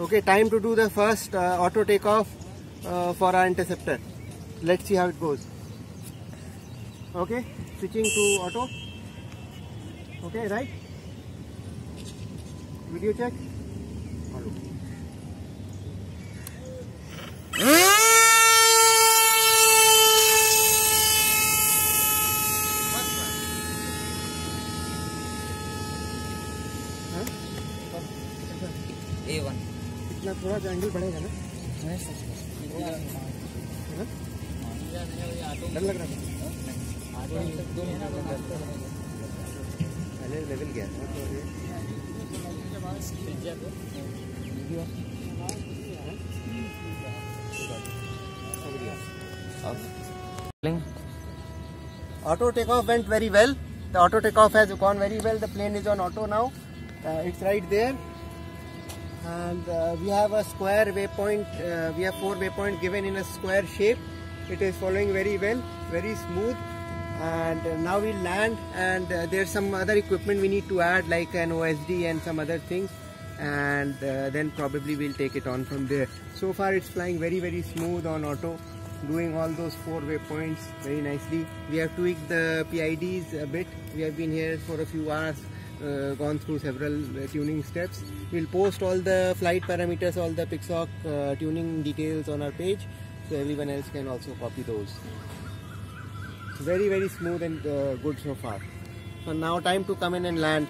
Okay, time to do the first uh, auto takeoff uh, for our interceptor. Let's see how it goes. Okay, switching to auto. Okay, right. Video check. A1. इतना थोड़ा सा angle बढ़ेगा ना है? डर लग रहा था पहले लेवल गया था तो ये Auto takeoff went very well. The auto takeoff has gone very well. The plane is on auto now. Uh, it's right there. And uh, we have a square waypoint. Uh, we have four waypoints given in a square shape. It is following very well, very smooth. And uh, now we land and uh, there's some other equipment we need to add like an OSD and some other things. And uh, then probably we'll take it on from there. So far it's flying very very smooth on auto doing all those four waypoints very nicely. We have tweaked the PIDs a bit. We have been here for a few hours, uh, gone through several uh, tuning steps. We'll post all the flight parameters, all the Pixhawk uh, tuning details on our page so everyone else can also copy those. Very very smooth and uh, good so far. So now time to come in and land.